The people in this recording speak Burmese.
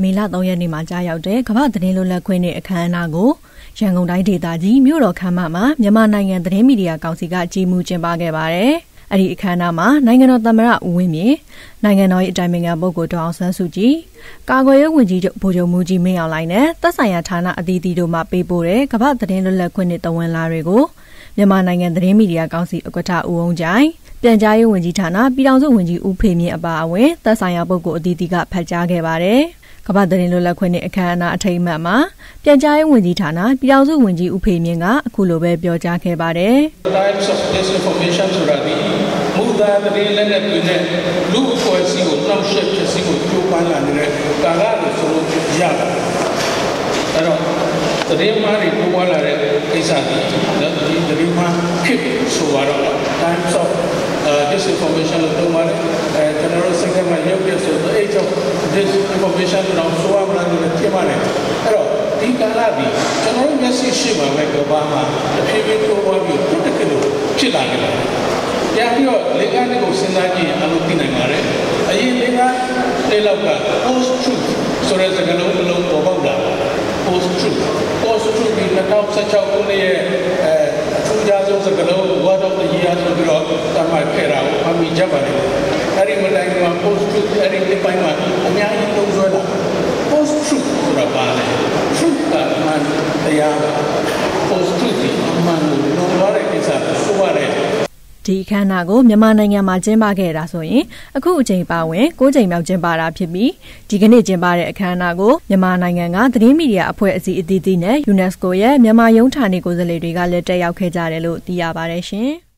မေလ3ရက်နေ့မှာကြားရောက်တဲ့ကမ္ဘာသတင်းလွတ်လပ်ခွင့်နဲ့အခမ်းအနားကိုရန်ကုန်တိုင်းဒေသကြီးမြို့တော်ခမ်းမမှာမြန်မာနိုင်ငံသတင်းမီဒီယာကောင်စီကကြီးမှုကျင်းပခဲ့ပါတယ်။အဲ့ဒီအခမ်းအနားမှာနိုင်ငံတော်သမ္မတဦးဝင်းမြင့်နိုင်ငံတော်၏အတိုင်ပင်ခံပုဂ္ဂိုလ်ဒေါအောင်ဆန်းစုကြည်ကာကွယ်ရေးဝန်ကြီးချုပ်ဗိုလ်ချုပ်မူကြီးမင်းအောင်လှိုင်နဲ့သက်ဆိုင်ရာဌာနအသီးသီးတို့မှပေးပို့တဲ့ကမ္ဘာသတင်းလွတ်လပ်ခွင့်နဲ့တဝန်လာတွေကိုမြန်မာနိုင်ငံသတင်းမီဒီယာကောင်စီဥက္ကဋ္ဌဦးအောင်ကြိုင်ပြန်ကြားရေးဝန်ကြီးဌာနပြည်ထောင်စုဝန်ကြီးဦးဖေမြင့်အပါအဝင်သက်ဆိုင်ရာပုဂ္ဂိုလ်အသီးသီးကဖတ်ကြားခဲ့ပါတယ်။ ကမ္ဘာသတင်းလွတ်လပ်ခွင့်နဲ့အခမ်းအနားအထိမ်းအမှတ်မှာပြန်ကြားရေးဝန်ကြီးဌာနပြည်ထောင်စုဝန်ကြီးဦးဖေမြင့်ကအခုလိုပဲပြောကြားခဲ့ပါတယ်။ Types of disinformation ဆိုတာဒီမူသားသတင်းလက်နက်တွေနဲ့လူအဖွဲ့အစည်းကိုနှောက်ယှက်ဖြစ်စီကိုကြိုးပမ်းလာနေတဲ့ကာလလို့ဆိုလို့ရပါတယ်။အဲ့တော့သတင်းမှားတွေပိုးပွားလာတဲ့ကိစ္စတွေနော်ဒီသတင်းမှားဖြစ်ဆိုတော့ Times of uh, disinformation လို့ပြောပါတယ်အဲ ကျွန်တော်တို့စိတ်ထဲမှာရုပ်ရဆိုတော့ age of disinformation တော့ဆိုရမလားလို့ဖြစ်ပါတယ်အဲ့တော့ဒီကာလပြီးကျွန်တော်တို့မျက်စိရှိမှာပဲကဘာမှာတစ်ဖြည်းဖြည်းတိုးပွားပြီးတစ်တစ်ကလို့ဖြစ်လာကြတယ်ပြန်ပြီးတော့လေကနေကိုစဉ်းစားကြည့်ရင်အလုပ်သိနိုင်ပါတယ်အရင်လေကလေလောက်က post truth ဆိုတဲ့စကားလုံးတစ်လုံးပေါ်ပေါက်လာ post truth post truth ဒီ2016ခုနှစ်ရဲ့အဲအထူးခြားဆုံးစကားလုံး word of the year ဆိုပြီးတော့တမတ်ခဲ့တာကိုအမိကြပါတယ် အဲ့ဒီမတိုင်က post truth အဲ့ဒီဒီပိုင်းမှာအများကြီးသုံးဆွဲတာ post truth ဆိုတာပါလေ truth ကအမှန်တရားပါ post truth ဒီအမှန်ကိုလုံးဝတဲ့ကိစ္စကိုဆိုရတယ်ဒီအခမ်းအနားကိုမြန်မာနိုင်ငံမှာကျင်းပခဲ့တာဆိုရင်အခုအချိန်ပါဝင်၉ချိန်မြောက်ကျင်းပတာဖြစ်ပြီးဒီကနေ့ကျင်းပတဲ့အခမ်းအနားကိုမြန်မာနိုင်ငံကသတင်းမီဒီယာအဖွဲ့အစည်းအသီးသီးနဲ့ UNESCO ရဲ့မြန်မာရုံးဌာနေကိုယ်စားလှယ်တွေကလည်းတက်ရောက်ခဲ့ကြတယ်လို့သိရပါတယ်ရှင်။